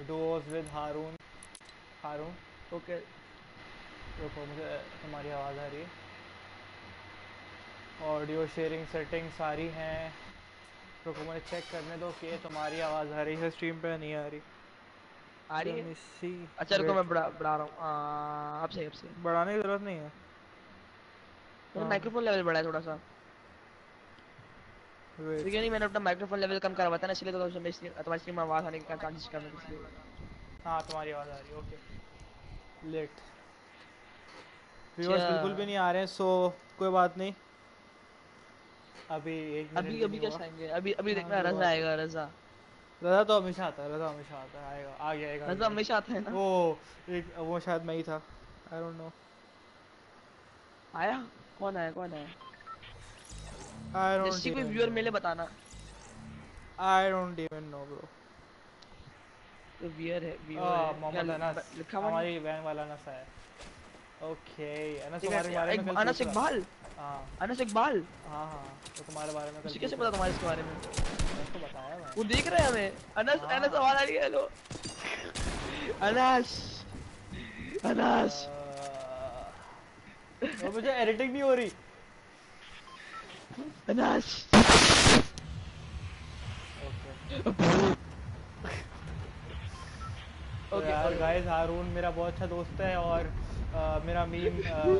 Dose with Haroon Haroon okay रुको मुझे तुम्हारी आवाज़ आ रही है। ऑडियो शेयरिंग सेटिंग सारी हैं। रुको मुझे चेक करने दो कि तुम्हारी आवाज़ आ रही है स्ट्रीम पे नहीं आ रही। आ रही है? See. अच्छा रुको मैं बढ़ा बढ़ा रहा हूँ। अब सही अब सही। बढ़ाने की ज़रूरत नहीं है। हाँ। माइक्रोफोन लेवल बढ़ाया थोड़ा सा. क्योंकि नहीं मैंने अपना माइक्रोफोन लेवल कम करा हुआ था ना इसलिए तो तुम्हारी स्ट्रीम में आवाज़ आने का चांसेस कम है इसलिए। हाँ तुम्हारी आवाज़ आ रही है ओके लेट व्यूअर्स। बिल्कुल भी नहीं आ रहे हैं सो कोई बात नहीं. अभी एक अभी अभी कैसे आएँगे अभी अभी हाँ, देखना रजा आएगा रजा। रजा तो हमेशा आता है रजा हमेशा आता है आएगा आ गया आएगा रजा हमेशा आता है ना? वो एक वो शायद मैं ही था. आई डोंट नो आया? कौन आया? कौन आया? आई जैसे कोई व्यूअर मिले बताना। I don't even know bro तो व्यूअर है व्यूअर मोहम्मद अनस लिखा हुआ है हमारी वैन वाला अनस है। ओके अनस तुम्हारे बारे में अनस इकबाल। हाँ। अनस इकबाल हाँ हाँ तो तुम्हारे बारे में कल कैसे पता तुम्हारे इसके बारे में? तो बताया मैं वो देख रहे हैं हमें। अनस हाँ। अनस आवाज़ आ रही है हेलो। अनस अनस आ, मुझे एडिटिंग नहीं हो रही। अनाज ओके यार गाइस हारून मेरा बहुत अच्छा दोस्त है और uh, मेरा मीम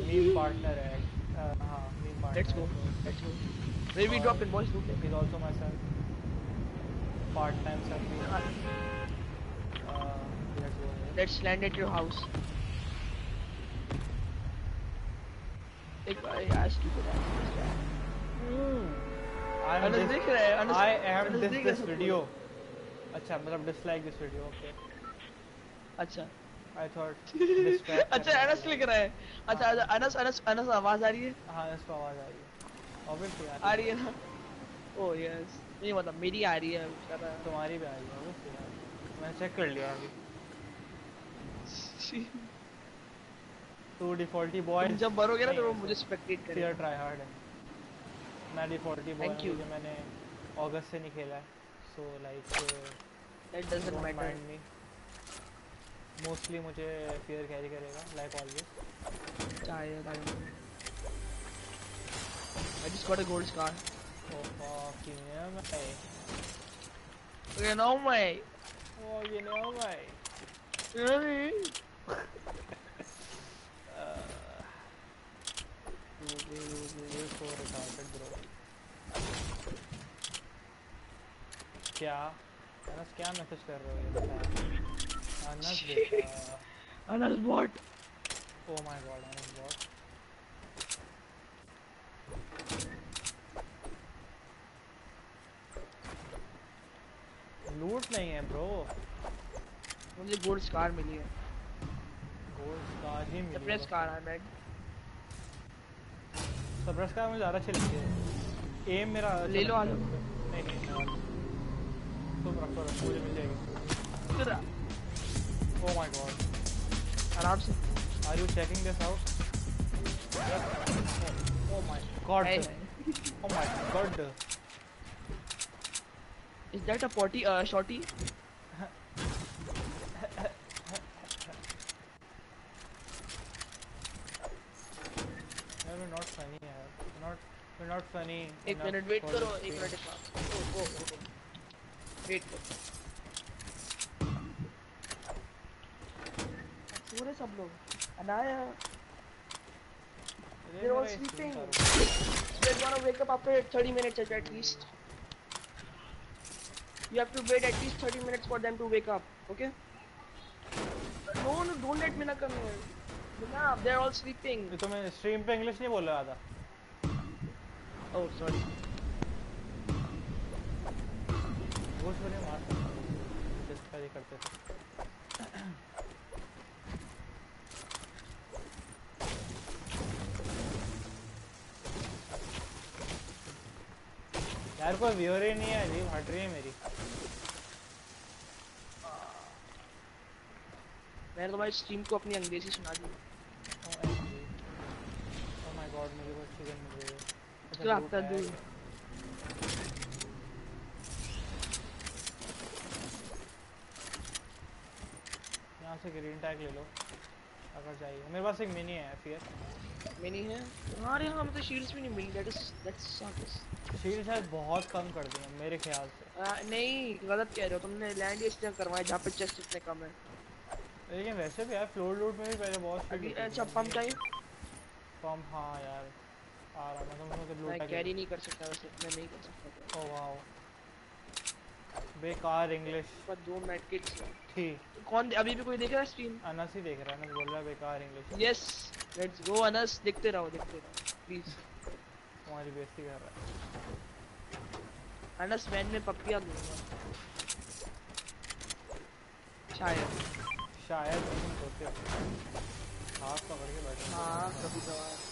मीम पार्टनर है। हाँ meme partner let's go let's go way we drop in boys group is also my sir part time sir भी let's land at your house एक I ask you to Anas dis- देख रहा है अनस अनस रहा है this सबको। video. अच्छा मतलब dislike this video. Okay. अच्छा thought. distract अच्छा अनस लिख रहा है अच्छा अनस अनस अनस आवाज़ आ रही है हाँ इसको आवाज़ आ रही है. यार. आ रही है ना ओ यस नहीं मतलब मेरी आ रही है तुम्हारी भी आ रही है. यार. मैंने कर लिया अभी. Defaulty boys. तुम जब मरोगे ना तो मुझे स्पेक्टेट करेगा try hard है. मैं boy Thank हूँ, you. मुझे मैंने अगस्त से नहीं खेला है. Like. Uh, that doesn't matter me. Mostly मुझे fear carry करेगा like always. चाहे चाहे I just got a gold scar. Oh fucking yeah, mate. Okay, now my. Oh you know mate. Really? Uh, you, you, you, you're so retarded bro. क्या? अनस क्या message कर रहे हो? बता अनस बेटा oh my god अनस बहुत लूट नहीं है ब्रो मुझे गोल्ड स्कार मिली है। गोल्ड स्टार ही मिली सप्रेस स्कार है मैं सप्रेस स्टार मुझे ज़्यादा अच्छी लगती है। एम मेरा अच्छा ले लो, आलू। नहीं नहीं तुम रखो रखो मुझे मिल जाएगी। ओ माय गॉड आराम से। Are you checking this out oh my God. Oh my God that a potty uh shorty? we're not funny यार we're not not funny एक मिनट वेट करो एक मिनट ओ वेट करो पूरे सब लोग Anaya they're all sleeping. they're gonna wake up after 30 minutes at, least you have to wait at least 30 minutes for them to wake up okay no no don't let Mina come here Mina they're all sleeping तो मैं stream पे English नहीं बोल रहा था oh sorry. वो मार सकता करते थे यार कोई व्यूअर ही नहीं है अजीब हट रही है मेरी। मैंने तुम्हारी स्ट्रीम को अपनी अंग्रेज़ी सुना दी। ओ माय गॉड मुझे कुछ चिकन मिल गई। है आपका है। दूध यहाँ से ग्रीन टैग ले लो अगर चाहिए। मेरे पास एक मिनी है फिर मिनी है? हमारे यहाँ हमें तो शील्ड्स भी नहीं मिली that is that's sucks shield शायद बहुत कम कर दी है मेरे ख्याल से। नहीं गलत कह रहे हो तुमने लैंड इसलिए करवाया जहाँ पे चेस्ट इतने कम है। लेकिन वैसे भी यार फ्लोर लूट में भी पहले बहुत अच्छा पंप चाहिए? पंप हाँ यार। आ रहा मैं तो मुझे मैं कैरी नहीं कर सकता वैसे मैं नहीं कर सकता। ओ वाओ बेकार इंग्लिश पर दो मेड किट्स थी कौन अभी भी कोई देख रहा है स्ट्रीम अनस ही देख रहा है अनस बोल रहा है बेकार English yes let's go Anas देखते रहो देखते रहो प्लीज़ तुम्हारी बेइज्जती कर रहा है। अनस वैन में पप्पियाँ दूँगा शायद। शायद तुम सोते हो। हाथ पकड़ के बैठे। हो। कभी कभार।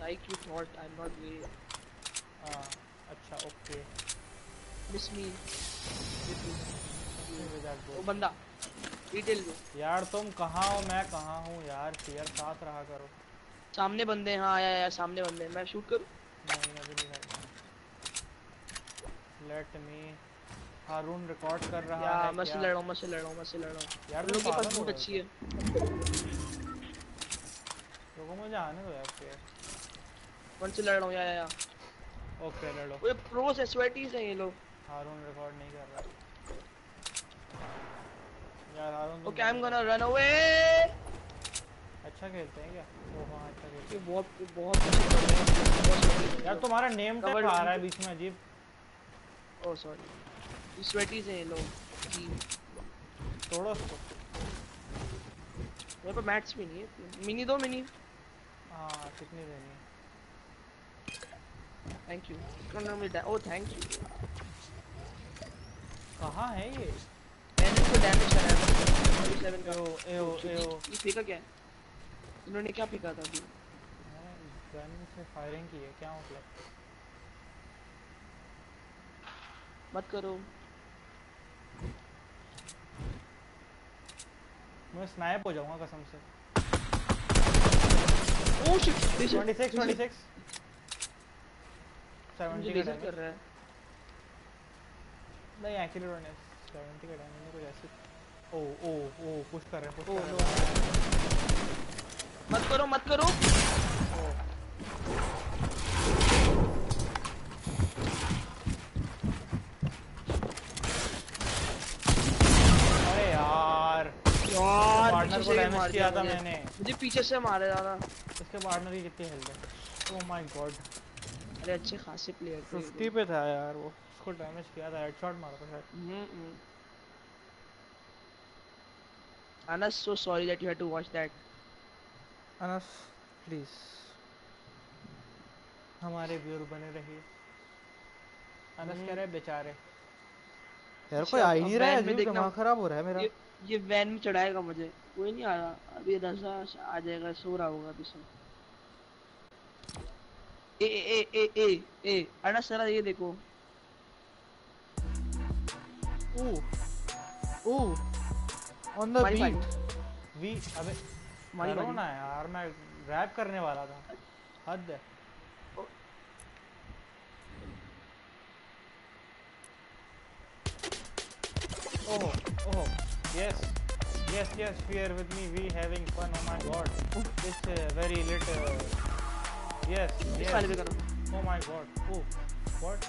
Like you thought I'm not way हाँ अच्छा ओके miss me. वो बंदा डिटेल दो यार तुम कहाँ हो? मैं कहाँ हूँ? यार फियर साथ रहा करो। सामने बंदे हैं, आया आया सामने बंदे। मैं शूट करूँ? नहीं अभी नहीं करना। लेट मी हारून रिकॉर्ड कर रहा या है मैं से? लड़ रहा हूँ मैं से लड़ रहा हूँ मैं से लड़ रहा हूँ यार लोगों के पास बहुत अच्छी है रुको मुझे आने दो यार कौन से लड़ रहा हूँ या या ओके लड़ो ओए प्रोस है स्वेटीज हैं ये लोग। हारून रिकॉर्ड नहीं कर रहा। यार Haroon okay I am gonna run away अच्छा खेलते हैं क्या? ओ हाँ अच्छा खेलते बहुत बहुत हैं बहुत हैं। यार तुम्हारा नेम टैग आ रहा है बीच में अजीब? ओह सॉरी स्वेटीज हैं ये लोग। तोड़ो उसको। मेरे पे मैट्स भी नहीं है। मिनी दो मिनी। हाँ कितनी देनी है? Thank you economy oh thank you कहाँ है ये? मैंने इसको डैमेज कराया 47 का। एओ एओ एओ। ये फेंका क्या? है इन्होंने क्या फेंका था अभी? गन से फायरिंग की है। क्या मतलब? मत करो। मैं स्नाइप हो जाऊँगा कसम से। ओह शिट 26 26 मुझे 70 का लेजर डैमेज कर रहा है। नहीं एक्चुअली रोने 70 का डैमेज कुछ ऐसे ओ ओ ओ पुश कर रहे हैं पुश कर रहे हैं। मत करो मत करो। ओ। अरे यार। यार पार्टनर को से डैमेज किया था। मैंने। मुझे पीछे से मारे ज़्यादा इसके पार्टनर की कितनी हेल्थ है? ओह माय गॉड अरे अच्छे खासे प्लेयर थे 50 पे था यार वो उसको डैमेज किया था हेडशॉट मारा था शायद। Hmm Anas, so sorry that you had to watch that. Anas please हमारे व्यूअर बने रहिए। अनस कह रहे बेचारे। यार कोई अच्छा, आ ही नहीं रहा है दिमाग खराब हो रहा है मेरा। ये ये वैन में चढ़ाएगा मुझे। कोई नहीं आ रहा। अभी रजा आ जाएगा सो रहा होगा अभी से। ए ए ए ए ए ए अनस जरा ये देखो oh oh on the. Beat we अबे मारी, मारी। ना यार मैं रैप करने वाला था। हद है। Oh oh yes yes yes fear with me we having fun oh my god. It's uh, very lit uh, yes इस yes वाले पे करो Oh my god. Oh, what?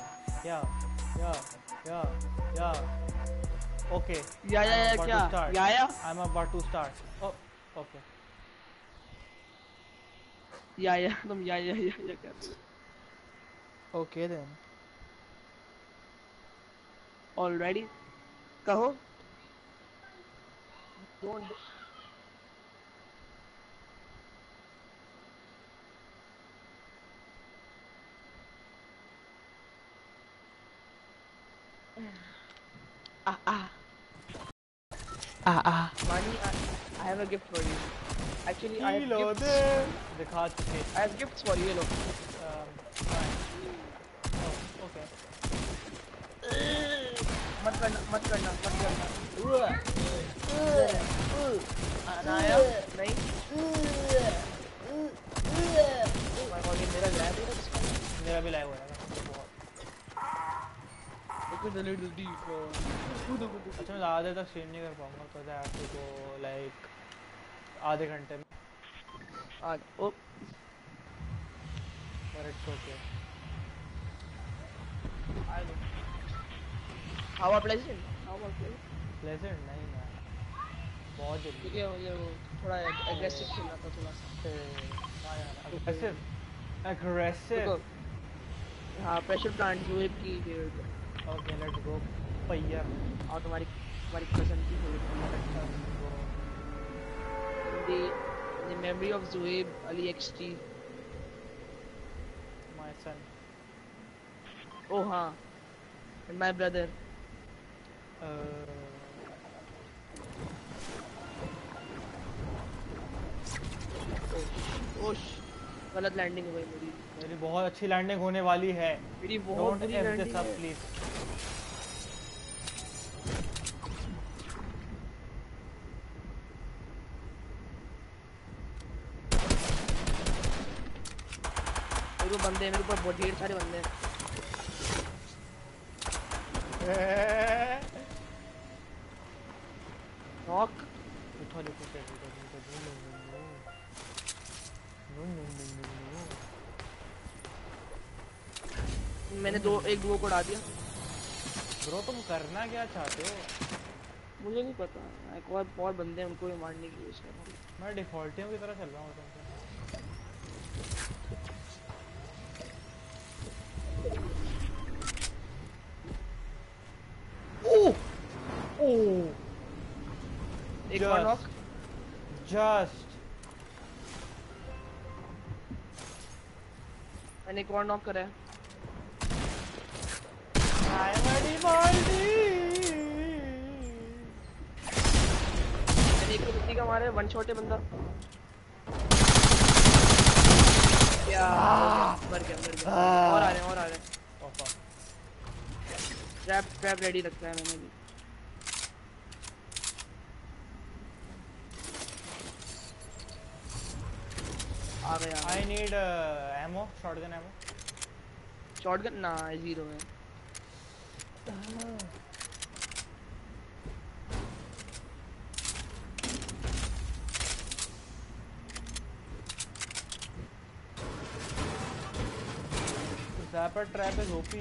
Yeah, yeah, yeah, yeah. Okay. या या I'm या about to क्या start. या या I'm about to start. Oh, okay. या या तुम या या या या कर Okay then. ऑलरेडी कहो don't Ah ah. Mani, I, I have a gift for you. Actually, I have Kilo gifts. de. दिखा चुके. I have gifts for you. Look. Um, fine. Oh, okay. मत करना मत करना मत करना अनाया नहीं Oh my God, ये मेरा लैब है इसका मेरा भी लाइव हो रहा है एक a little deeper. अच्छा मैं ज़्यादा देर तक स्ट्रीम नहीं कर पाऊँगा तो I have to go like आधे घंटे में आज ओ पर it's okay I know. How about pleasant? How about pleasant? Pleasant नहीं यार बहुत जल्दी क्योंकि मुझे वो थोड़ा एग्रेसिव खेलना था थोड़ा सा अग्रेसिव अग्रेसिव देखो हाँ प्रेशर प्लांट जो है की ओके लेट्स गो पहिया और तुम्हारी तुम्हारी कज़न की favourite the the memory of Zoeb Ali XT my son oh हाँ. And my brother. Oh sh गलत लैंडिंग हो गई मेरी। मेरी बहुत अच्छी लैंडिंग होने वाली है। मेरी बहुत बुरी लैंडिंग है। प्लीज़ हैं, मेरे ऊपर बहुत ढेर सारे बंदे हैं। नॉक उठा ले नो मैंने दो एक दो को उड़ा दिया। ब्रो तुम करना क्या चाहते हो? मुझे नहीं पता। एक और और बंदे हैं उनको मारने की कोशिश कर रहा हूँ। मैं डिफॉल्टियम की तरह चल रहा हूँ? जस्ट मैंने एक और नॉक करा है मैंने एक को का मारा है वन शॉट है बंदा। या मर गया मर गया। और आ रहे हैं और आ रहे हैं। ट्रैप ट्रैप रेडी रखा है मैंने भी। आ गया need uh, ammo, shotgun ammo. Shotgun ना ज़ीरो है Zapper trap is OP.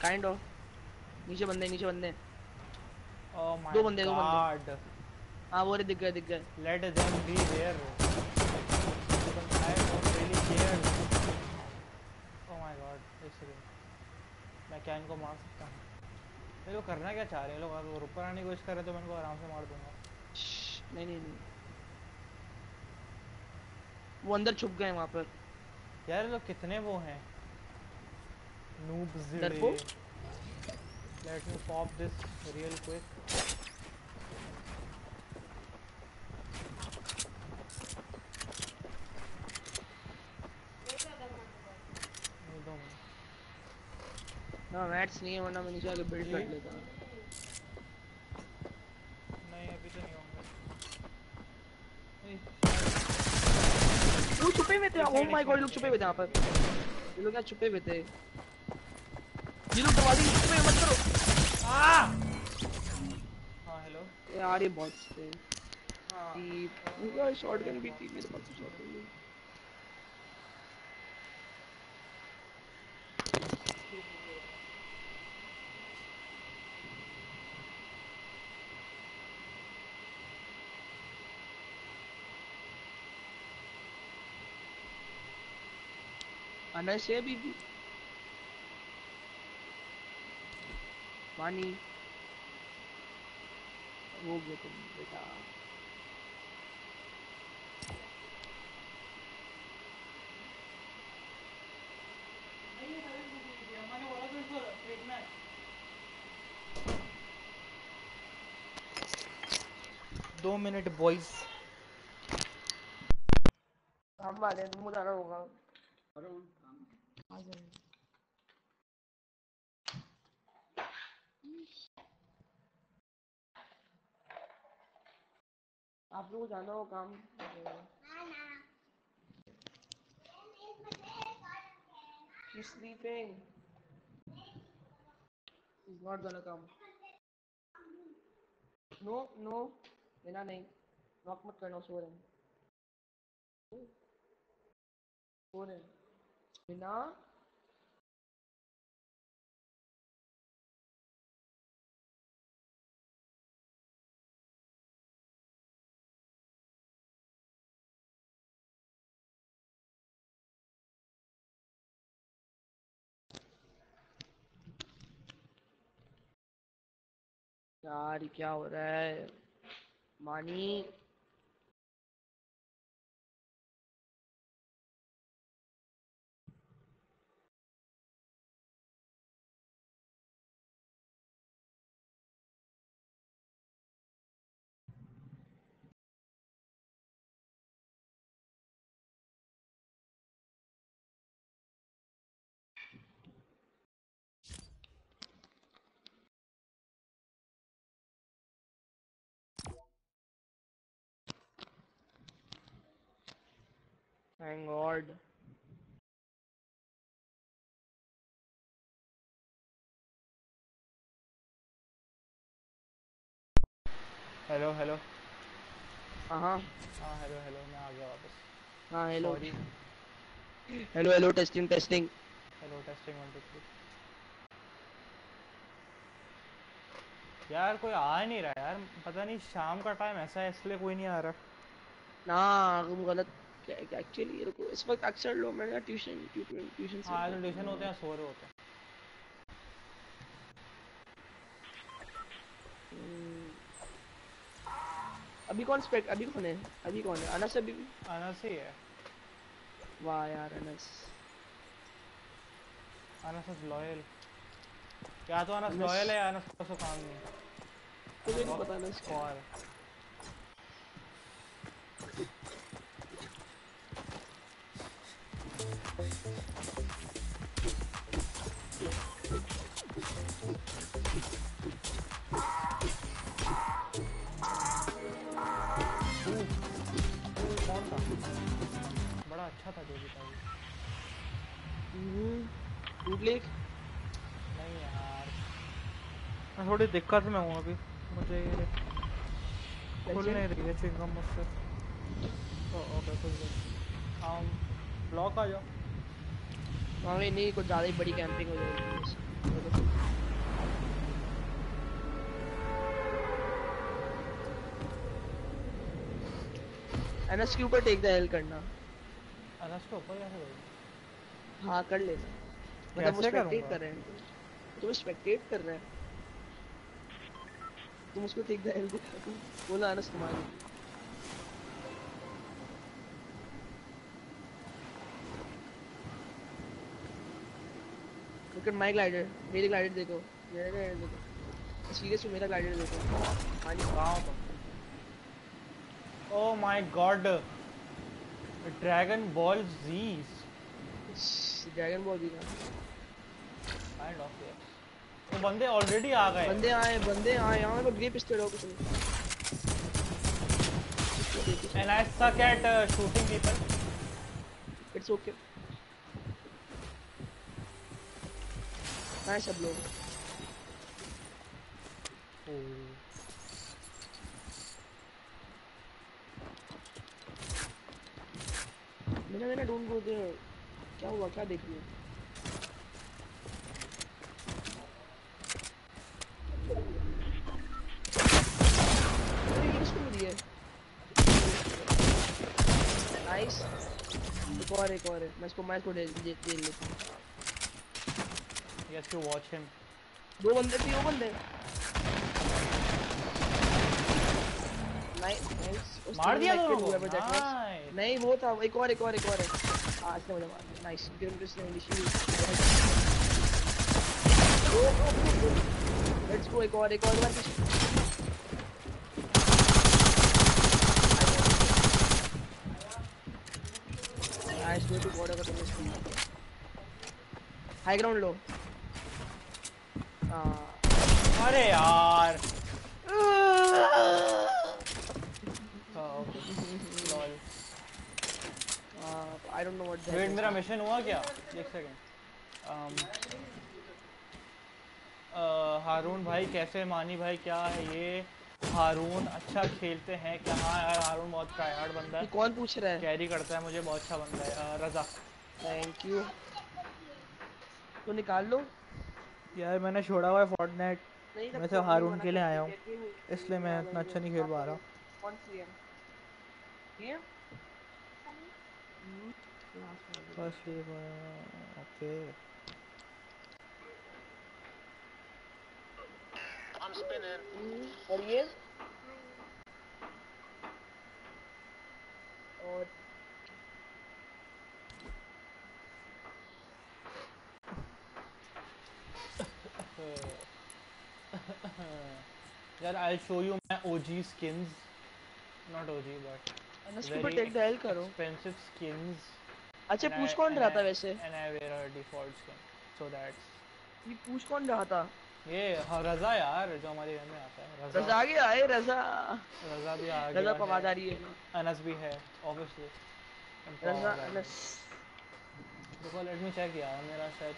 Kind of नीचे बंदे नीचे बंदे Oh दो बंदे, दो god. हाँ वो रे दिख गए दिख गए Let them be there. My एक second. मैं क्या इनको मार सकता हूँ? ये लोग करना क्या चाह रहे हैं लोग अगर ऊपर आने की कोशिश कर रहे तो मैं इनको आराम से मार दूँगा नहीं नहीं नहीं वो अंदर छुप गए वहाँ पर यार लोग कितने वो हैं noobs डरपोक? Let me pop this real quick. नहीं दो मिनट। ना मैट्स नहीं है वरना मैं नीचे आके बिल्ड कर लेता। नहीं अभी तो नहीं होंगे। वो छुपे हुए थे ओह माय गॉड लोग छुपे हुए थे यहाँ पर। ये लोग यहाँ छुपे हुए थे। ये लोग दरवाजे के छुपे मत करो। हाँ हेलो यार ये बॉट्स थे हाँ शॉटगन भी थी मेरे पास शॉटगन आना से अभी भी पानी। हो गया तुम बेटा। दो मिनट बॉयज़ हम वाले रहे हैं तुमको होगा आप लोगों जाना हो काम She's sleeping. He's not. No, no. लेना नहीं. Knock मत करना सो रहे हैं. सो रहे हैं. बिना यार क्या हो रहा है? मानी Thank God. हेलो हेलो हाँ हाँ हेलो हेलो मैं आ गया वापस. हाँ hello hello hello testing testing hello testing one two three यार कोई आ नहीं रहा यार. पता नहीं शाम का टाइम ऐसा है इसलिए कोई नहीं आ रहा. ना तुम गलत एक्चुअली रुको इस वक्त अक्सर लोग मैंने ट्यूशन ट्यूशन ट्यूशन हाँ ट्यूशन होते हैं। सो रहे होते हैं। हम्म। अभी कौन स्पेक्ट अभी कौन है? अभी कौन है? अनस अभी भी? अनस ही है। वाह यार अनस। अनस इज़ लॉयल या तो अनस लॉयल है अनस का तो काम नहीं। तुझे नहीं पता अनस क्या कौन था बड़ा अच्छा था जो भी था हम्म टूट लेक नहीं यार। मैं थोड़ी दिक्कत में हूँ अभी। मुझे ये खुल नहीं रही है चिंगम मुझसे। ओके खुल गई हम ब्लॉक आ जाओ। हाँ नहीं कुछ ज़्यादा ही बड़ी कैंपिंग हो जाएगी। एनएस के ऊपर टेक द एल करना। अनस के ऊपर कैसे करूँ हाँ कर लेना मतलब वो स्पेक्टेट कर रहे हैं। तुम स्पेक्टेट कर रहे हैं। तुम उसको टेक द दो। बोला अनस तुम्हारी Look at my glider. मेरे glider देखो। मेरा glider देखो। सीरियस मेरा glider देखो। हाँ जी कहाँ तुम oh my God Dragon Ball जीस ड्रैगन बॉल ना। काइंड ऑफ़ यस वो बंदे ऑलरेडी आ गए। बंदे आए बंदे आए। यहाँ पे ग्रे पिस्टल हो कुछ नहीं। And I suck at shooting people it's okay nice सब लोग। मेरा मेरा डोंट गो देयर क्या हुआ क्या देख रही हो? एक और एक और है। मैं इसको मैं इसको दे दे दे लेता हूँ यस यू वॉच हिम दो बंदे थे वो बंदे नाइस मार दिया दोनों को। नहीं वो था एक और एक और एक और। है इसने मुझे मार दिया। नाइस गिव दिस ने इनिशियली लेट्स गो एक और एक और बार नाइस गो टू बॉर्डर का तुमने हाई ग्राउंड लो अरे यार। I don't know what wait मेरा मिशन हुआ क्या? एक सेकंड um, हारून भाई कैसे मानी भाई क्या है ये? हारून अच्छा खेलते हैं क्या? हाँ यार हारून बहुत ट्रायहार्ड बंदा है। कौन पूछ रहा है? कैरी करता है मुझे बहुत अच्छा बंदा है। रजा। थैंक यू तो निकाल लो। यार मैंने छोड़ा हुआ है फोर्टनाइट मैं तो हारून के लिए आया हूँ। इसलिए मैं इतना अच्छा नहीं खेल पा रहा। कौन सी ये? last वाली। First okay. और ये? और यार I show you my OG skins not OG but Anas के ऊपर टेक डायल करो। expensive skins. अच्छा पूछ कौन रहा था वैसे? and I wear a default skin. So that's ये पूछ कौन रहा था? ये हाँ, रजा यार जो हमारे घर में आता है रजा। रजा आ गया है रजा। रजा भी आ गया रजा पवादारी है। अनस भी है ऑब्वियसली रजा अनस। देखो लेट मी चेक यार मेरा शायद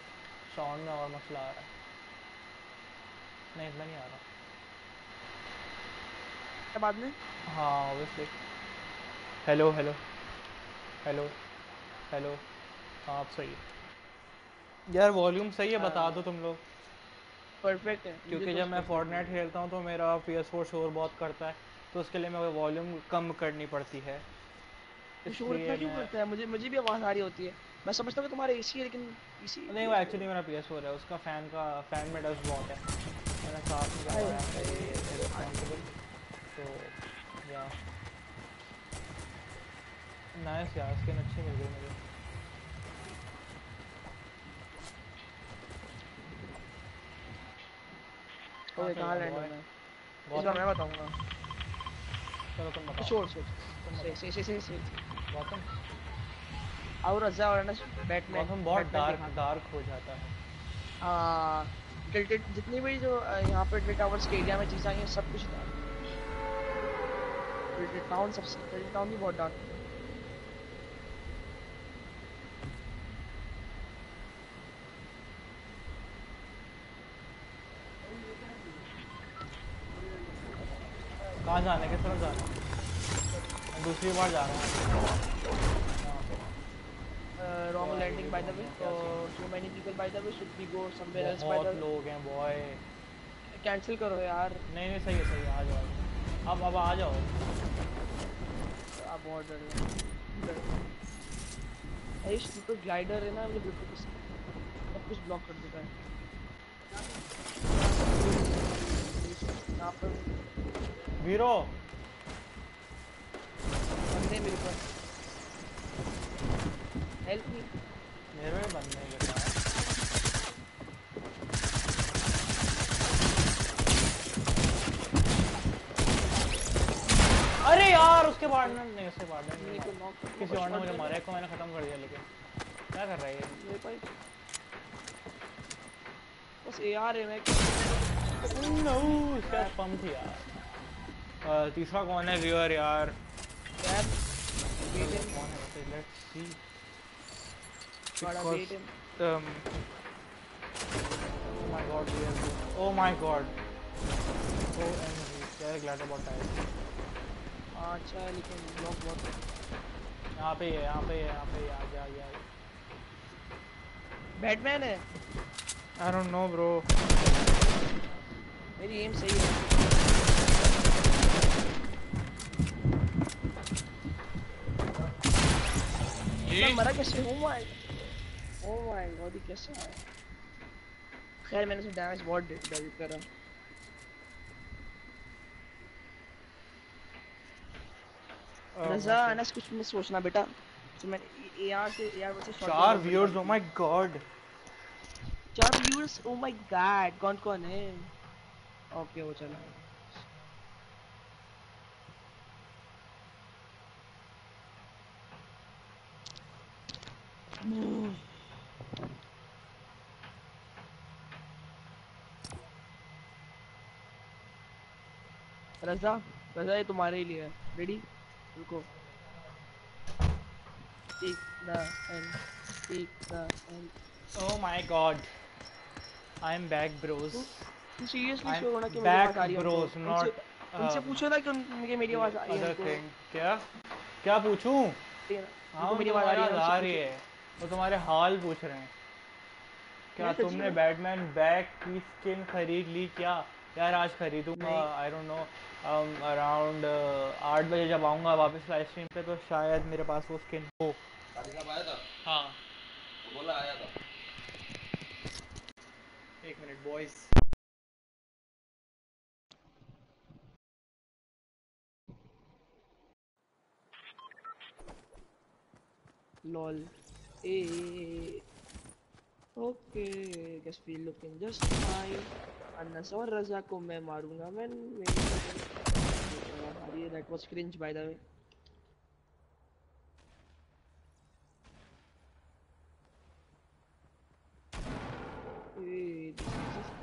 साउंड में और मसला आ रहा है। नहीं इतना नहीं आ रहा। क्या बाद में हाँ obviously hello hello hello hello हाँ आप सही है। यार वॉल्यूम सही है बता दो तुम लोग। परफेक्ट है। क्योंकि तो जब मैं फोर्टनाइट खेलता हूँ तो मेरा पी एस फोर शोर बहुत करता है। तो उसके लिए मेरे वॉल्यूम कम करनी पड़ती है। तो शोर इतना क्यों करता है? मुझे मुझे भी आवाज़ आ रही होती है। मैं समझता हूँ तुम्हारा एसी है लेकिन एसी नहीं वो एक्चुअली मेरा पी एस फोर है। उसका फ़ैन का फ़ैन में डस्ट बहुत है। मैंने रिस्पॉन्सिबल तो या नाइस यार स्किन अच्छी मिल गई मुझे ओए कहाँ कहाँ लैंड होना है बहुत मैं बताऊँगा चलो तुम बताओ छोड़ सही सही सही सही गौतम और रजा और अनस बैटमैन गौतम बहुत डार्क डार्क हो जाता है। हाँ टिल्टेड जितनी भी जो यहाँ पे टिल्टेड टावर्स के एरिया में चीज़ें आई हैं, सब कुछ डार्क टिल्टेड टाउन सबसे टिल्टेड टाउन भी बहुत डार्क कहाँ जाना है तरफ़ जाना। दूसरी बार जा रहा हूँ। Wrong landing by the way so many people by the way should be go somewhere else by बहुत द लोग हैं बॉय कैंसिल करो यार. नहीं नहीं सही है सही है आ जाओ अब अब आ जाओ. आप बहुत डर हैं. अरे इस तो ग्लाइडर है ना मुझे बिल्कुल कुछ सब कुछ ब्लॉक कर देता है. यहाँ पर वीरो. बंदे मेरे पास. हेल्प मी मेरे में बंद नहीं करता अरे यार उसके पार्टनर नहीं उसके पार्टनर मेरे किसी और ने मुझे मारा एक को मैंने खत्म कर दिया लेकिन क्या कर रहा है ये? मेरे पास बस एआर है मैं नो इसका पम थी यार। तीसरा कौन है व्यूअर यार? कौन है? लेट्स सी है um oh my god we are oh my god oh and very glad about that हाँ, अच्छा है लेकिन ब्लॉक बहुत है यहाँ पे ही है यहाँ पे ही है यहाँ पे आ गया आ गया बैटमैन है I don't know bro मेरी एम सही है मरा कैसे oh my oh my God ये कैसे आया खैर मैंने उसे डैमेज बहुत डेल करा रजा अनस कुछ मत सोचना बेटा। तो मैंने एआर से एआर से शॉट चार viewers oh my god चार व्यूअर्स ओ माय गॉड कौन कौन है? ओके वो चलो। रजा रजा ये तुम्हारे लिए है। रेडी रुको। Take the end take the end oh my god. I am back bros तू सीरियसली श्योर होना कि मेरी आवाज़ आ रही है ब्रोस नॉट उनसे- उनसे पूछो ना कि उनके मेरी आवाज़ आ रही है क्या? क्या पूछूँ? हाँ मेरी आवाज़ आ रही है। वो तुम्हारे हाल पूछ रहे हैं। क्या तुमने बैटमैन बैक की स्किन खरीद ली क्या? यार आज खरीदूँगा आई डोंट नो अराउंड आठ बजे जब आऊँगा वापस लाइव स्ट्रीम पे तो शायद मेरे पास वो स्किन हो। आया था? हाँ। बोला आया था। एक minute boys lol eh okay guess we looking just fine Anas और रजा को मैं मारूंगा मैं ये that was cringe by the way A, this is just-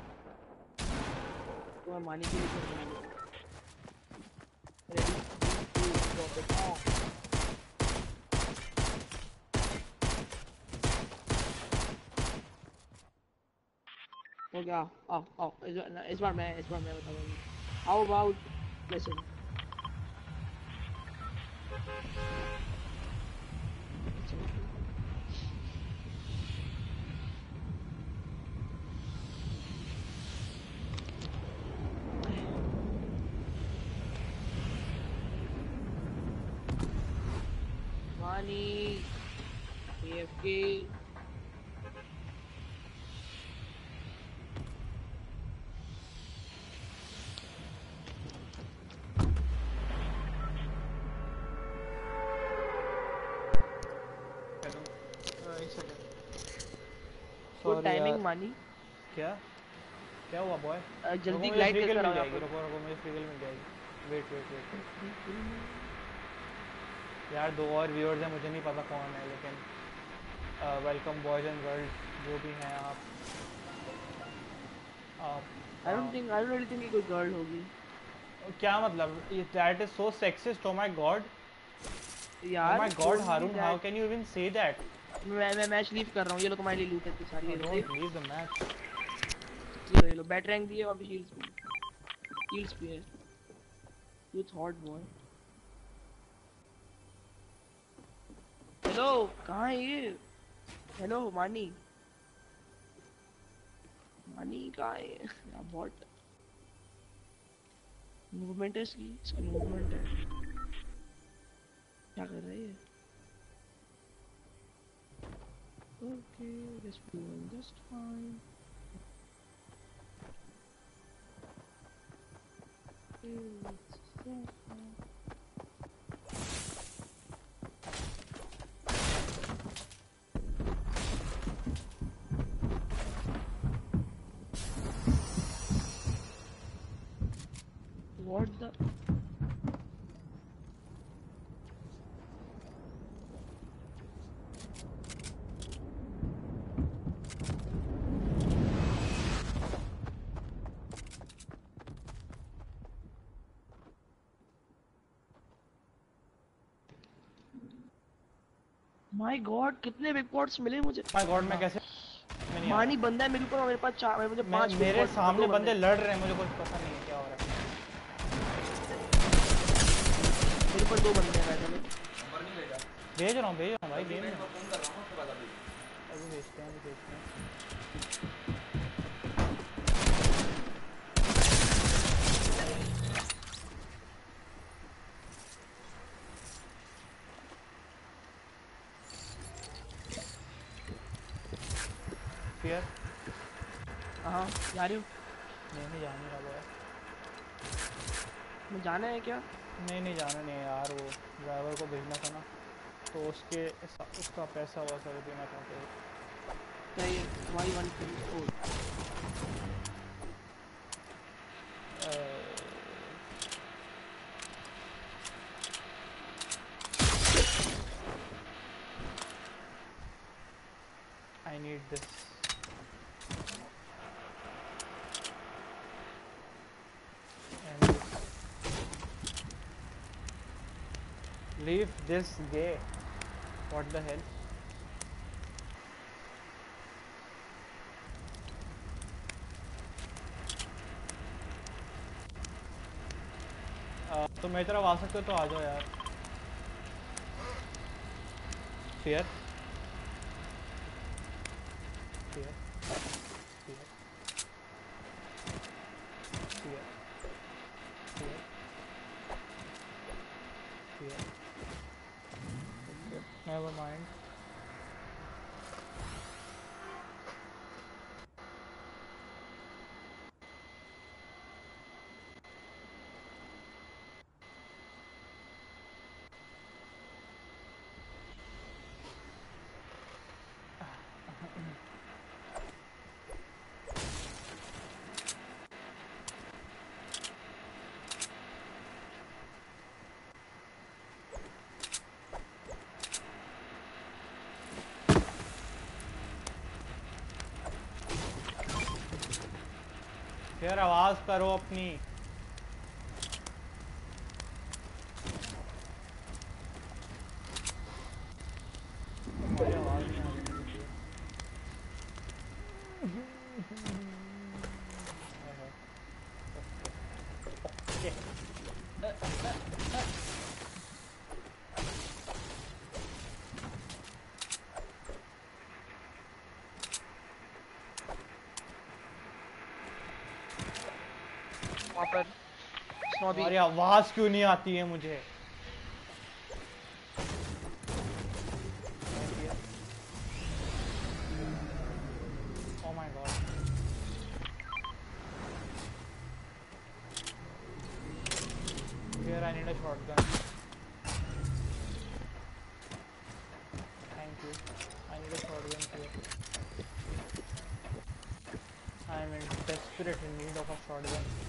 तो मैं मानी के लिए कर रहा हूँ ready to Oh yeah. Oh, oh, it's, it's my man. It's my man. How about listen? Money, AFK. Timing money. क्या? क्या हुआ बॉय जल्दी ग्लाइड कर रहा जाएगी रुको रुको मुझे स्पीकर मिल जाएगी। वेट वेट वेट यार दो और व्यूअर्स हैं मुझे नहीं पता कौन है लेकिन वेलकम बॉयज़ एंड गर्ल्स जो भी हैं आप। आप don't think I don't really think कोई girl होगी। क्या मतलब? That is so sexist oh my God ओ यार my God Haroon how can you even say that मैं मैं मैच लीव कर रहा हूँ। ये लो तुम्हारे लिए लूट है इतनी सारी डोंट लीव द मैच ये लो ये लो। बैट रैंक दिए और भी। शील्ड्स भी शील्ड्स है। यू थॉट बॉय हेलो कहाँ है ये? हेलो मानी मानी कहाँ है? यहाँ बॉट मूवमेंट है इसकी। इसकी मूवमेंट है। क्या कर रही है Okay, I guess we win this time. My God कितने रिपोर्ट्स मिले मुझे? माय गॉड मैं कैसे मानी बंदा है मेरे ऊपर मेरे पास चार मुझे पाँच मेरे सामने बंदे लड़ रहे हैं मुझे कुछ पता नहीं है क्या हो रहा है। मेरे ऊपर दो बंदे हैं भाई नंबर नहीं भेजा भेज रहा हूँ भेज रहा हूँ भाई गेम में फ़ोन कर रहा हूँ। उसके बाद अभी अभी भेजते हैं अभी भेजते हैं। फियर हाँ जा रही हूँ। नहीं नहीं जाने का है। मैं जाना है क्या? नहीं नहीं जाना नहीं है यार वो ड्राइवर को भेजना था ना। तो उसके उसका पैसा वैसा देना था। तो क्या one three one this gay? What the hell? Uh, तो मैं तरफ़ आ सकते हो तो आ जाओ यार फियर फिर आवाज़ करो अपनी तुम्हारी आवाज़ नहीं आ रही मुझे। ओके। वहाँ पर स्नॉबी तुम्हारी आवाज़ क्यों नहीं आती है मुझे Oh. Here I need a shotgun. Thank you. I need a shotgun here. I am in desperate need of a shotgun.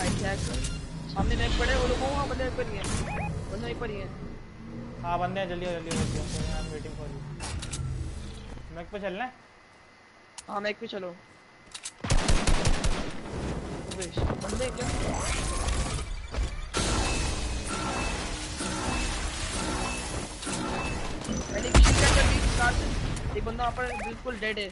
I check सामने मैप पड़े वो लोग वहाँ बंदे पर ही। है बंदे पर ही है। हाँ बंदे हैं जल्दी जल्दी I am waiting for you Mac पे चलना है? हाँ मैप पे चलो। बंदे क्या? मैंने किसी का कर दी स्टार्ट एक बंदा वहाँ पर बिल्कुल डेड है।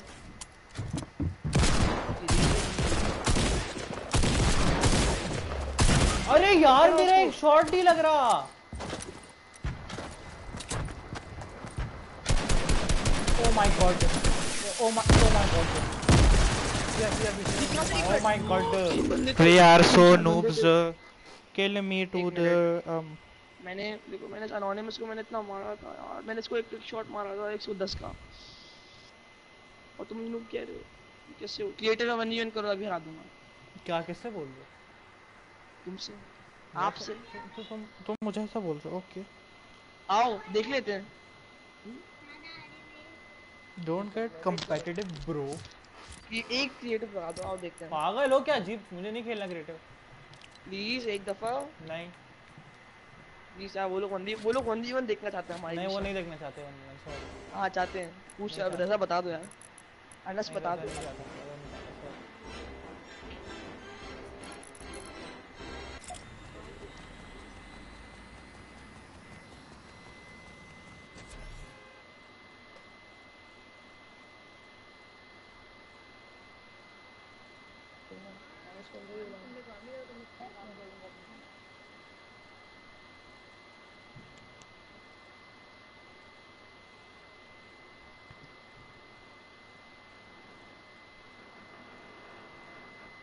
अरे यार मेरा एक शॉट नहीं लग रहा। ओ my God oh my oh my God yes yes yes. Oh my god. we are so noobs kill me to um मैंने देखो मैंने अनोनिमस को मैंने इतना मारा था यार। मैंने इसको एक शॉट मारा था 110 का। और तुम लोग कह रहे हो? कैसे हो? क्रिएटर का वन यून करो अभी हरा दूँगा। क्या कैसे बोल रहे हो? तुमसे। मैं आपसे तो- तो तुम तुम मुझे ऐसा बोल रहे हो ओके। आओ देख लेते हैं। डोंट गेट कम्पिटिटिव ब्रो ये एक क्रिएटर लगा दो आओ देखते हैं। पागल हो क्या अजीब मुझे नहीं खेलना क्रिएटिव प्लीज़ एक दफ़ा। नहीं। प्लीज़ यार वो लोग वंदी वो लोग वंदी वन देखना चाहते हैं हमारी नहीं वो नहीं देखना चाहते वन सॉरी हाँ चाहते हैं। पूछ। रजा बता दो यार। अनस बता दो।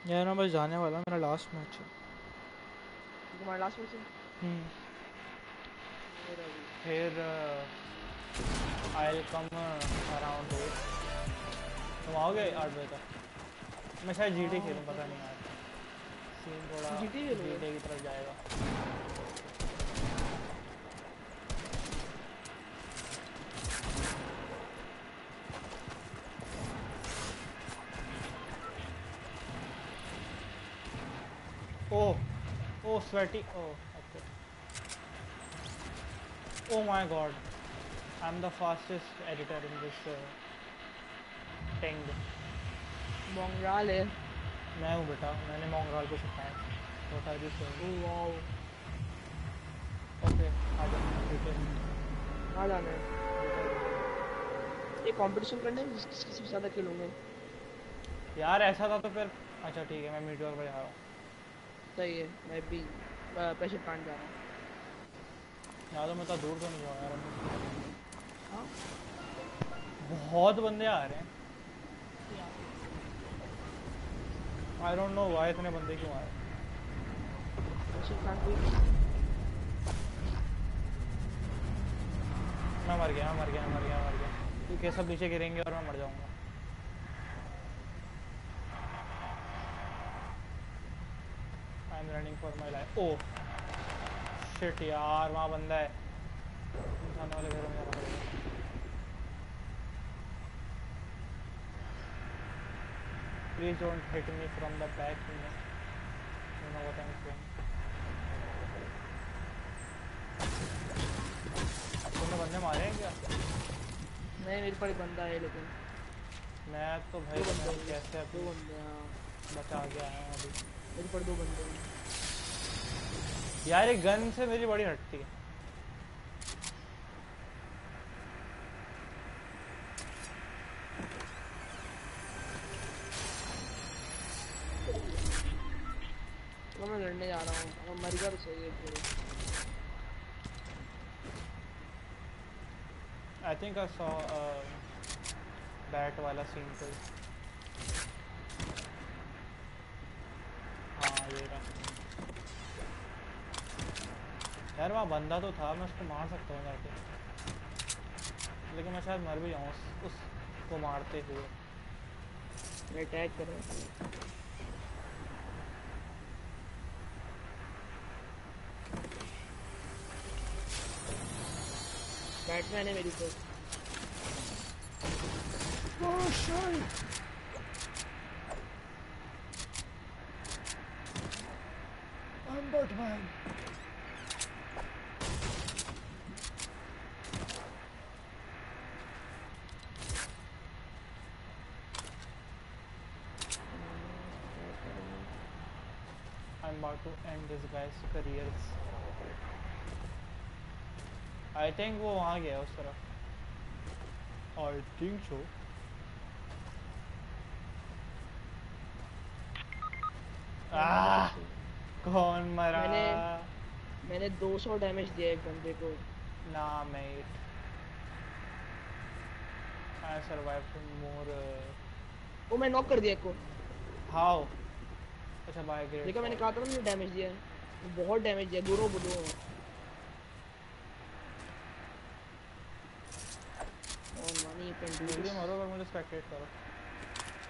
यार मैं बस जाने वाला मेरा लास्ट मैच है। तुम्हारा लास्ट मैच है? हम्म। फिर I will come around at तुम आओगे आठ बजे तक? मैं शायद जीटी खेलूँ पता नहीं यार। सीन थोड़ा? जीटी की तरफ़ जाएगा। Oh, sweaty. Oh, okay. Oh my god. I'm the fastest editor in this uh, Teng. मोंगराल है मैं हूँ बेटा मैंने मोंगराल को सिखाया are you saying? Oh wow Okay, आ जाओ ठीक है कहाँ जाना है ये कंपटीशन करने में किस किसी से ज़्यादा खेलूँगे यार ऐसा था तो फिर अच्छा ठीक है मैं मीटवर्क पे जा रहा हूँ सही है मैं भी प्रेशर प्लांट जा रहा हूँ। तो मैं तो दूर तो नहीं जाऊँ यार अभी। हाँ? बहुत बंदे आ रहे हैं। आई डोंट नो वाई इतने बंदे क्यों आ रहे हैं प्रेशर प्लांट भी मैं मर गया मर गया मर गया मर गया। क्योंकि सब नीचे गिरेंगे और मैं मर जाऊँगा I am running for my life oh shit यार वहाँ बंदा है। इंसान वाले घरों में जाना पड़ेगा। Please don't hit me from the back, you know. You know what I'm saying. तुमने बंदे मारे हैं क्या? नहीं मेरे पर बंदा है लेकिन। मैं तो भाई दो बंदे कैसे दो बंदे हाँ बचा गया हूँ अभी? मेरे पर दो बंदे हैं। यार ये गन से मेरी बड़ी हटती है। तो मैं लड़ने जा रहा हूँ मर गया तो सही है I think I saw bat वाला सीन कोई हाँ ये रहा यार वहाँ बंदा तो था मैं उसको मार सकता हूँ जाके। लेकिन मैं शायद मर भी जाऊँ उस उसको मारते हुए। अटैक कर रहा बैटमैन है मेरी तो। I'm Batman. About to end this guy's careers. I think वो वहाँ गया उस तरफ़. I think so. Ah! कौन मरा मैंने- मैंने 200 डैमेज दिया एक बंदे को ना mate I survived more uh, वो मैं नॉक कर दिया एक को how अच्छा बाय ग्रेट देखा मैंने कहा था ना मैंने डैमेज दिया है। बहुत डैमेज दिया दोनों दोनों और मनी यू कैन डू जल्दी मरो पर मुझे स्पेक्टेट करो।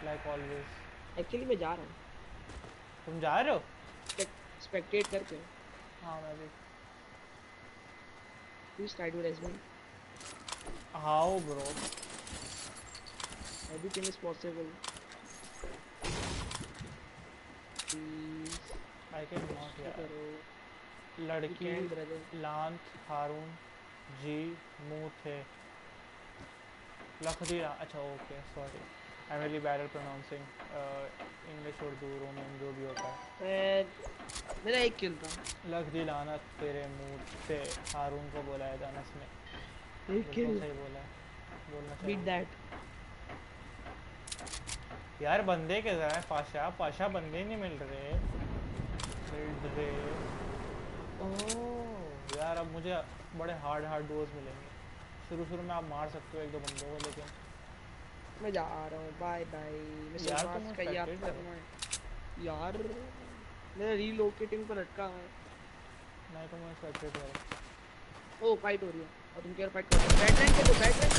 लाइक ऑलवेज एक्चुअली मैं जा रहा हूँ। तुम जा रहे हो? स्पेक्टेट करके। हाँ मैं भी। Please try to race me how bro everything is possible please I can not यार लड़की लांत हारून जी मुँह थे। लखदीरा अच्छा okay sorry I am really bad at pronouncing English Urdu Roman जो भी होता है। मेरा एक किल था? लख दी लानत तेरे मुँह से हारून को बोला है दानस ने एक किल सही बोला है। बोलना बीट दैट यार बंदे के हैं पाशा पाशा बंदे नहीं मिल रहे। ओह यार अब मुझे बड़े हार्ड हार्ड डोज मिलेंगे। शुरू शुरू में आप मार सकते हो एक दो बंदों को लेकिन मैं जा रहा हूँ। बाय बाय मैं यार, का याद। करना है। यार मेरा रीलोकेटिंग पर अटका है। नहीं तो मैं स्पेक्टेट करूँ ओ फाइट हो रही है। और तुम क्या फाइट कर रहे हो। बैट रैंक पे तो बैट रैंक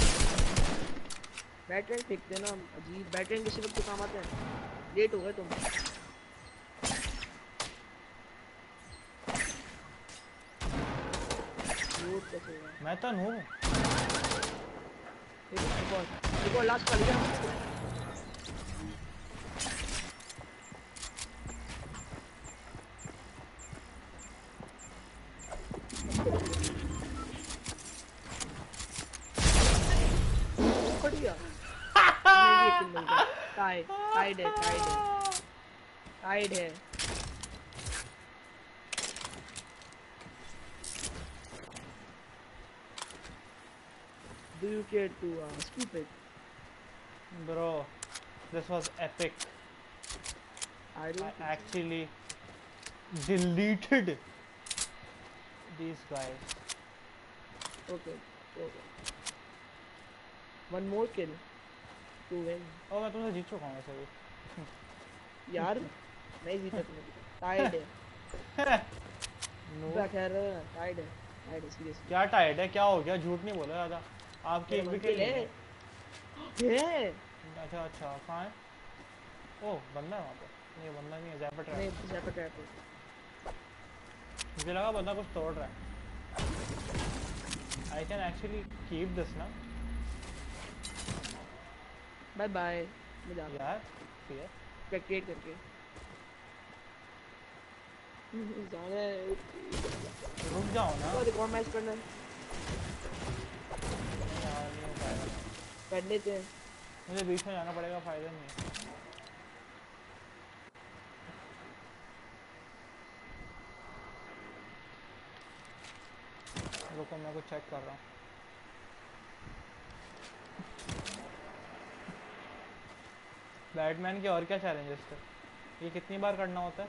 बैट रैंक फेंक देना अजीब। बैट रैंक किसी वक्त तो काम आते हैं। लेट हो गए तुम Loot कैसे हुआ? मैं तो हूँ। एक और लास्ट वाली है फट गया नहीं, ये kill मिल गया टाइड टाइड है है है। Do you care to uh, stupid? Bro, this was epic. I I don't think actually deleted these guys. Okay. Okay. One more kill to win. और मैं तुमसे जीत चुका हूँ वैसे भी यार नहीं जीता तुमने टाइड है No. क्या कह रहा है टाइड है टाइड है सीरियसली क्या टाइट है क्या हो गया झूठ नहीं बोला ज़्यादा आपकी एक किल है है है अच्छा अच्छा कहाँ है ओ बंदा है वहाँ पे। नहीं बंदा नहीं है जैपट रहा है नहीं जैसा ट्रैप है। मुझे लगा बंदा कुछ तोड़ रहा है। I can actually keep this ना? बाय बाय मैं जा रहा यार है। स्पेक्टेट करके। जाना रुक जाओ ना। और रिकॉर्ड मैच करना है नहीं यार नहीं हो पाएगा कर लेते हैं। मुझे बीच में जाना पड़ेगा फ़ायदा नहीं है। रुको मैं कुछ चेक कर रहा हूँ। बैटमैन के और क्या चैलेंजेस थे? ये कितनी बार करना होता है?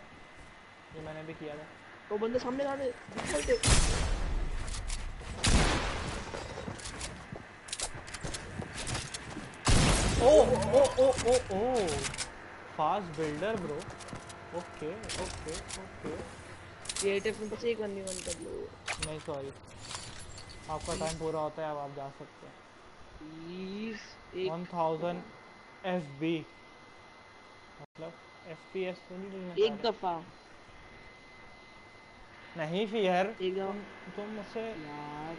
ये मैंने भी किया था। वो बंदे सामने आ ओके क्रिएटिव में बस एक वन वन कर लो नहीं सॉरी आपका टाइम पूरा होता है अब आप जा सकते हैं प्लीज़ 1000 FB मतलब तो नहीं लेना एक दफ़ा नहीं फिर तुम तुम मुझसे यार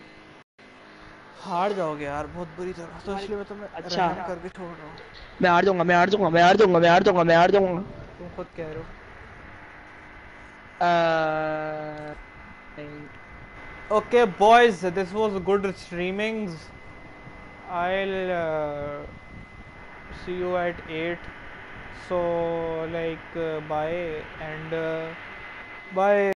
हार जाओगे यार बहुत बुरी तरह तो इसलिए मैं तुम्हें अच्छा। करके छोड़ रहा हूँ मैं हार जाऊँगा मैं हार जाऊँगा मैं हार जाऊँगा मैं हार जाऊँगा मैं हार जाऊँगा तुम खुद कह रहे हो Okay, boys, this was good streamings. I'll uh, see you at 8. So, like, uh, bye and uh, bye.